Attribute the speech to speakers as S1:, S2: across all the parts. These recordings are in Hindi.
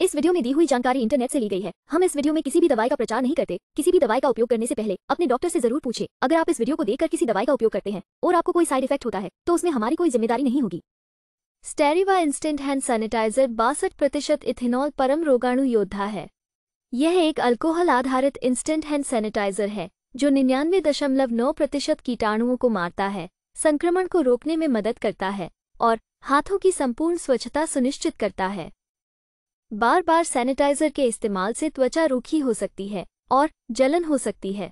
S1: इस वीडियो में दी हुई जानकारी इंटरनेट से ली गई है। हम इस वीडियो में किसी भी दवाई का प्रचार नहीं करते। किसी भी दवाई का उपयोग करने से पहले अपने डॉक्टर से ज़रूर पूछे। अगर आप इस वीडियो को देखकर किसी दवाई का उपयोग करते हैं और आपको कोई साइड इफ़ेक्ट होता है तो उसमें हमारी कोई ज़िम्मेदारी नहीं होगी। स्टेरिवा इंस्टेंट हैंड सैनिटाइजर बासठ प्रतिशत इथेनॉल परम रोगाणु योद्धा है। यह एक अल्कोहल आधारित इंस्टेंट हैंड सैनिटाइजर है, जो निन्यानवे दशमलव नौ प्रतिशत कीटाणुओं को मारता है, संक्रमण को रोकने में मदद करता है, और हाथों की संपूर्ण स्वच्छता सुनिश्चित करता है। बार बार सैनिटाइजर के इस्तेमाल से त्वचा रूखी हो सकती है और जलन हो सकती है।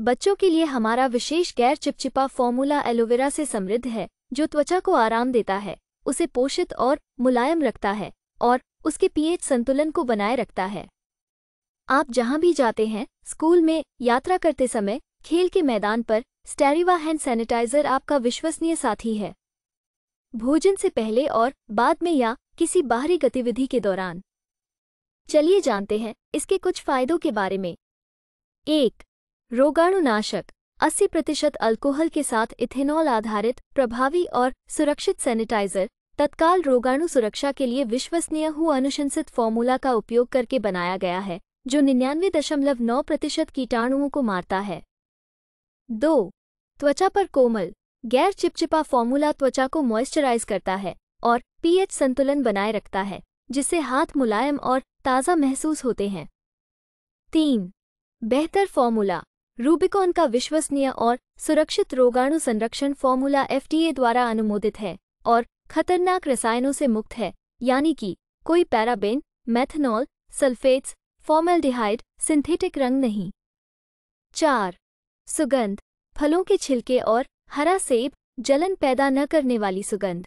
S1: बच्चों के लिए हमारा विशेष गैर चिपचिपा फॉर्मूला एलोवेरा से समृद्ध है, जो त्वचा को आराम देता है, उसे पोषित और मुलायम रखता है और उसके पीएच संतुलन को बनाए रखता है। आप जहाँ भी जाते हैं, स्कूल में यात्रा करते समय खेल के मैदान पर स्टेरिवा हैंड सैनिटाइजर आपका विश्वसनीय साथी है। भोजन से पहले और बाद में या किसी बाहरी गतिविधि के दौरान। चलिए जानते हैं इसके कुछ फायदों के बारे में। एक, रोगाणुनाशक 80 प्रतिशत अल्कोहल के साथ इथेनॉल आधारित, प्रभावी और सुरक्षित सैनिटाइजर, तत्काल रोगाणु सुरक्षा के लिए विश्वसनीय हु अनुशंसित फॉर्मूला का उपयोग करके बनाया गया है, जो निन्यानवे दशमलव नौ प्रतिशत कीटाणुओं को मारता है। दो, त्वचा पर कोमल, गैर चिपचिपा फॉर्मूला त्वचा को मॉइस्चराइज करता है। और पीएच संतुलन बनाए रखता है, जिससे हाथ मुलायम और ताज़ा महसूस होते हैं। तीन, बेहतर फॉर्मूला, रूबिकॉन का विश्वसनीय और सुरक्षित रोगाणु संरक्षण फॉर्मूला एफडीए द्वारा अनुमोदित है और खतरनाक रसायनों से मुक्त है, यानी कि कोई paraben, methanol, sulphates, formaldehyde, synthetic रंग नहीं। चार, सुगंध, फलों के छिलके और हरा सेब जलन पैदा न करने वाली सुगंध।